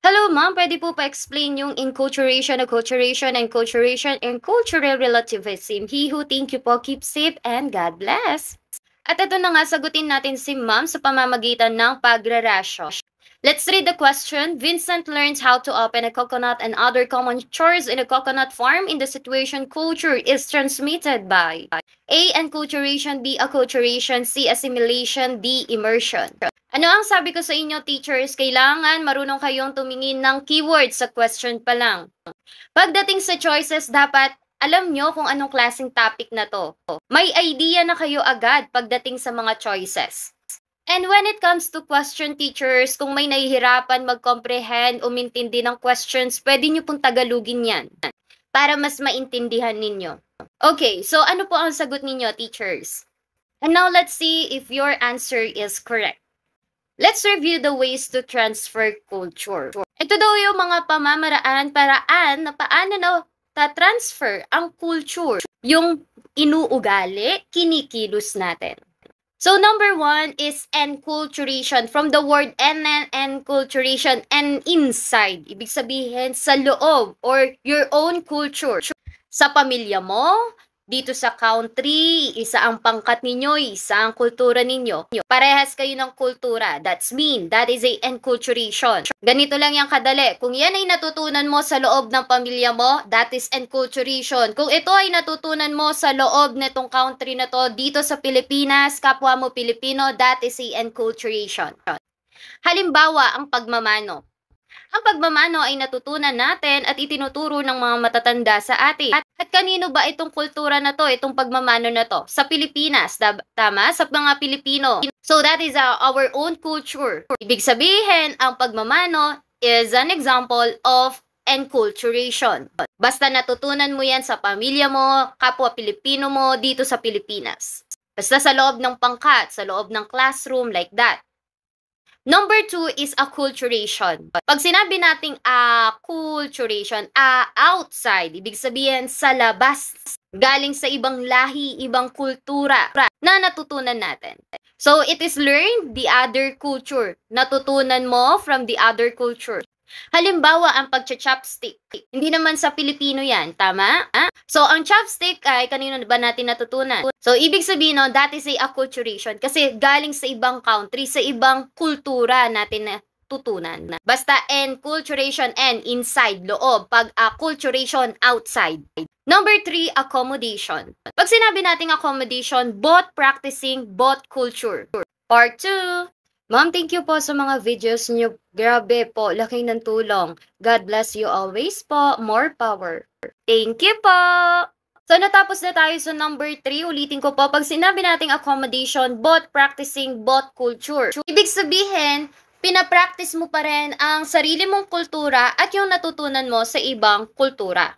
Hello, ma'am. Pwede po pa-explain yung enculturation, acculturation, enculturation, and cultural relativism. He who thank you po, keep safe, and God bless. At ito na nga, sagutin natin si ma'am sa pamamagitan ng pagrarasyo. Let's read the question. Vincent learns how to open a coconut and other common chores in a coconut farm in the situation culture is transmitted by A. Enculturation, B. Acculturation, C. Assimilation, D. Immersion. Ano ang sabi ko sa inyo, teachers? Kailangan marunong kayong tumingin ng keywords sa question pa lang. Pagdating sa choices, dapat alam nyo kung anong klaseng topic na to. May idea na kayo agad pagdating sa mga choices. And when it comes to question teachers, kung may nahihirapan mag-comprehend, umintindi ng questions, pwede nyo pong tagalugin yan para mas maintindihan ninyo. Okay, so ano po ang sagot ninyo, teachers? And now let's see if your answer is correct. Let's review the ways to transfer culture. Ito daw yung mga pamamaraan, paraan na paano na ta-transfer ang culture, yung inuugali, kinikilos natin. So number one is enculturation. From the word en enculturation, and inside. Ibig sabihin sa loob or your own culture. Sa pamilya mo, dito sa country, isa ang pangkat ninyo, isa ang kultura ninyo. Parehas kayo ng kultura. That's mean. That is a enculturation. Ganito lang yung kadali. Kung yan ay natutunan mo sa loob ng pamilya mo, that is enculturation. Kung ito ay natutunan mo sa loob netong country na to, dito sa Pilipinas, kapwa mo Pilipino, that is a enculturation. Halimbawa, ang pagmamano. Ang pagmamano ay natutunan natin at itinuturo ng mga matatanda sa atin. At, at kanino ba itong kultura na to, itong pagmamano na to? Sa Pilipinas, tama? Sa mga Pilipino. So that is uh, our own culture. Ibig sabihin, ang pagmamano is an example of enculturation. Basta natutunan mo yan sa pamilya mo, kapwa Pilipino mo, dito sa Pilipinas. Basta sa loob ng pangkat, sa loob ng classroom, like that. Number two is acculturation. Pag sinabi nating acculturation, uh, outside, ibig sabihin sa labas, galing sa ibang lahi, ibang kultura na natutunan natin. So, it is learned the other culture. Natutunan mo from the other culture. Halimbawa, ang pagcha-chopstick. Hindi naman sa Pilipino yan, tama? Ah? So, ang chopstick ay kanino ba natin natutunan? So, ibig sabihin no, that is a acculturation kasi galing sa ibang country, sa ibang kultura natin na tutunan. Basta enculturation and inside, loob. Pag acculturation, outside. Number three, accommodation. Pag sinabi nating accommodation, both practicing, both culture. Part 2, Ma'am, thank you po sa mga videos niyo. Grabe po, laki ng tulong. God bless you always po. More power. Thank you po! So, natapos na tayo sa number 3. Ulitin ko po, pag sinabi nating accommodation, both practicing, both culture. Ibig sabihin, pinapractice mo pa rin ang sarili mong kultura at yung natutunan mo sa ibang kultura.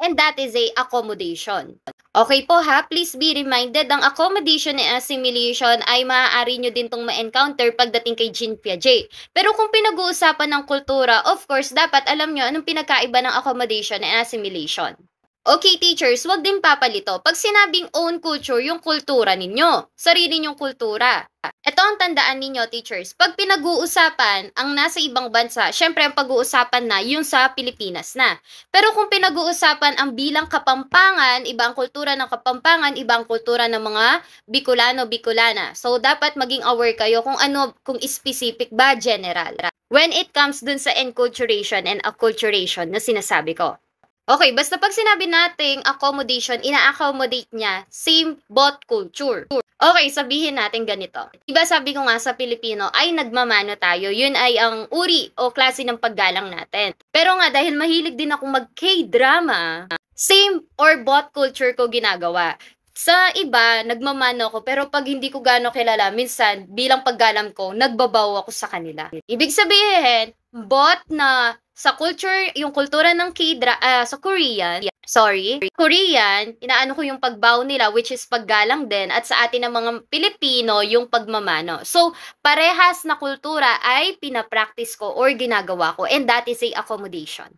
And that is a accommodation. Okay po ha, please be reminded, ang accommodation and assimilation ay maaari nyo din tong ma-encounter pagdating kay Jean Piaget. Pero kung pinag-uusapan ng kultura, of course, dapat alam nyo anong pinakaiba ng accommodation and assimilation. Okay, teachers, wag din papalito. Pag sinabing own culture, yung kultura ninyo. Sarili ninyong kultura. Ito ang tandaan ninyo, teachers. Pag pinag-uusapan ang nasa ibang bansa, syempre ang pag-uusapan na yung sa Pilipinas na. Pero kung pinag-uusapan ang bilang Kapampangan, ibang kultura ng Kapampangan, ibang kultura ng mga Bicolano-Bicolana. So, dapat maging aware kayo kung ano, kung specific ba general. When it comes dun sa enculturation and acculturation na sinasabi ko. Okay, basta pag sinabi nating accommodation, ina-accommodate niya same both culture. Okay, sabihin natin ganito. Diba sabi ko nga sa Pilipino ay nagmamano tayo. Yun ay ang uri o klase ng paggalang natin. Pero nga dahil mahilig din ako mag K-drama, same or both culture ko ginagawa. Sa iba, nagmamano ako, pero pag hindi ko gano'ng kilala, minsan, bilang paggalam ko, nagbabaw ako sa kanila. Ibig sabihin, both na sa culture, yung kultura ng K-drama, uh, sa Korean, sorry, Korean, inaano ko yung pagbow nila, which is paggalang din, at sa atin ng mga Pilipino, yung pagmamano. So, parehas na kultura ay pinapractice ko or ginagawa ko, and that is a accommodation.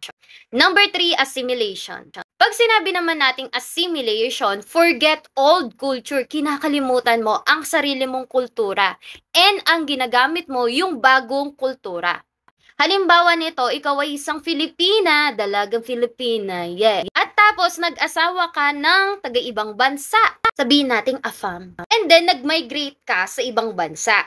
Number three, assimilation. Pag sinabi naman nating assimilation, forget old culture, kinakalimutan mo ang sarili mong kultura, and ang ginagamit mo yung bagong kultura. Halimbawa nito, ikaw ay isang Filipina, dalagang Filipina, yeah. At tapos, nag-asawa ka ng taga-ibang bansa. Sabihin nating AFAM. And then, nag-migrate ka sa ibang bansa.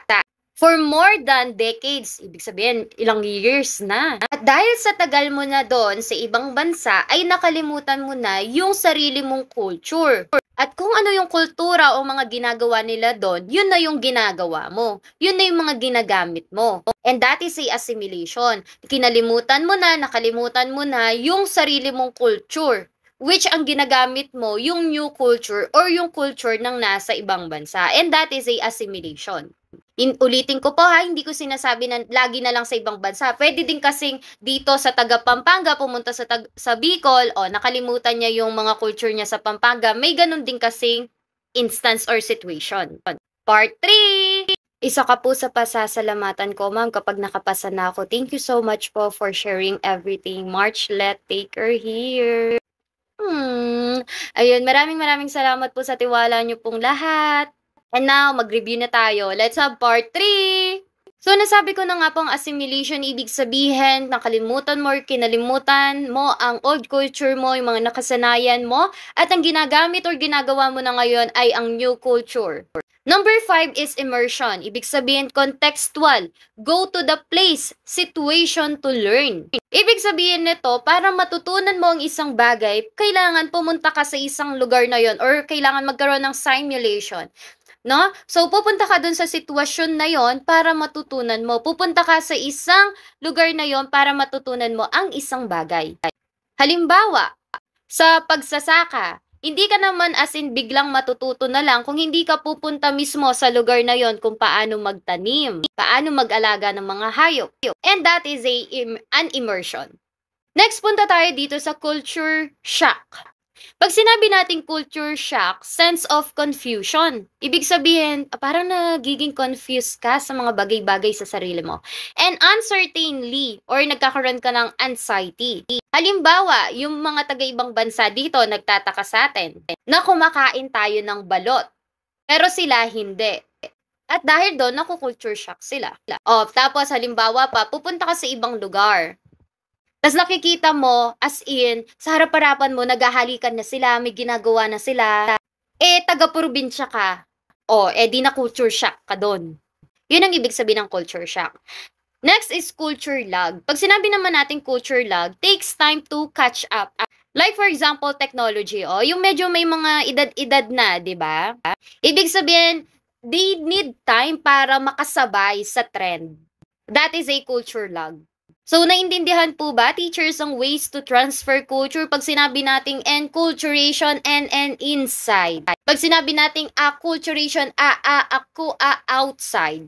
For more than decades, ibig sabihin, ilang years na. At dahil sa tagal mo na doon sa ibang bansa, ay nakalimutan mo na yung sarili mong culture. At kung ano yung kultura o mga ginagawa nila doon, yun na yung ginagawa mo. Yun na yung mga ginagamit mo. And that is a assimilation. Kinalimutan mo na, nakalimutan mo na yung sarili mong culture which ang ginagamit mo yung new culture or yung culture ng nasa ibang bansa. And that is a assimilation. In, ulitin ko po ha, hindi ko sinasabi na lagi na lang sa ibang bansa. Pwede din kasing dito sa taga Pampanga, pumunta sa, tag, sa Bicol, o nakalimutan niya yung mga culture niya sa Pampanga. May ganun din kasing instance or situation. Part 3! Isa ka po sa pasasalamatan ko, ma'am, kapag nakapasa na ako. Thank you so much po for sharing everything. March, let take her here. Hmm. Ayun, maraming maraming salamat po sa tiwala niyo pong lahat. And now, mag-review na tayo. Let's have part 3! So, nasabi ko na nga pong assimilation, ibig sabihin, nakalimutan mo or kinalimutan mo ang old culture mo, yung mga nakasanayan mo, at ang ginagamit or ginagawa mo na ngayon ay ang new culture. Number 5 is immersion. Ibig sabihin, contextual. Go to the place, situation to learn. Ibig sabihin nito, para matutunan mo ang isang bagay, kailangan pumunta ka sa isang lugar na yon or kailangan magkaroon ng simulation. No? So, pupunta ka dun sa sitwasyon na yon para matutunan mo. Pupunta ka sa isang lugar na yon para matutunan mo ang isang bagay. Halimbawa, sa pagsasaka, hindi ka naman as in biglang matututo na lang kung hindi ka pupunta mismo sa lugar na yon kung paano magtanim, paano mag-alaga ng mga hayop. And that is a an immersion. Next, punta tayo dito sa culture shock. Pag sinabi nating culture shock, sense of confusion. Ibig sabihin, parang nagiging confused ka sa mga bagay-bagay sa sarili mo. And uncertainly, or nagkakaroon ka ng anxiety. Halimbawa, yung mga taga-ibang bansa dito nagtataka sa atin na kumakain tayo ng balot. Pero sila hindi. At dahil doon, naku-culture shock sila. O, tapos halimbawa pa, pupunta ka sa ibang lugar. Tapos nakikita mo, as in, sa harap-harapan mo, naghahalikan na sila, may ginagawa na sila. Eh, taga-probinsya ka. O, eh, di na culture shock ka doon. Yun ang ibig sabihin ng culture shock. Next is culture lag. Pag sinabi naman natin culture lag, takes time to catch up. Like for example, technology. O, yung medyo may mga edad-edad na, di ba? Ibig sabihin, they need time para makasabay sa trend. That is a culture lag. So, naintindihan po ba, teachers, ang ways to transfer culture pag sinabi nating enculturation and an inside? Pag sinabi nating acculturation, a, a, ako, a, outside.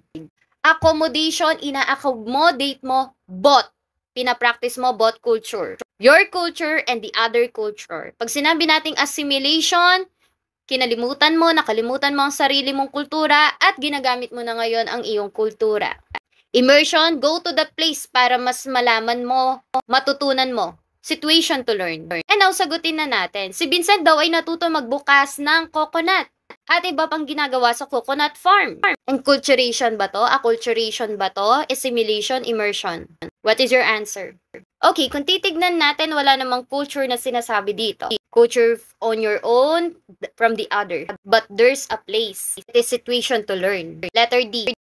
Accommodation, ina-accommodate mo, bot. Pinapractice mo bot culture. Your culture and the other culture. Pag sinabi nating assimilation, kinalimutan mo, nakalimutan mo ang sarili mong kultura at ginagamit mo na ngayon ang iyong kultura. Immersion, go to the place para mas malaman mo, matutunan mo. Situation to learn. And now, sagutin na natin. Si Vincent daw ay natuto magbukas ng coconut. At iba pang ginagawa sa coconut farm. Enculturation ba to? Acculturation ba to? Assimilation, immersion. What is your answer? Okay, kung titignan natin, wala namang culture na sinasabi dito. Culture on your own, from the other. But there's a place. It is situation to learn. Letter D.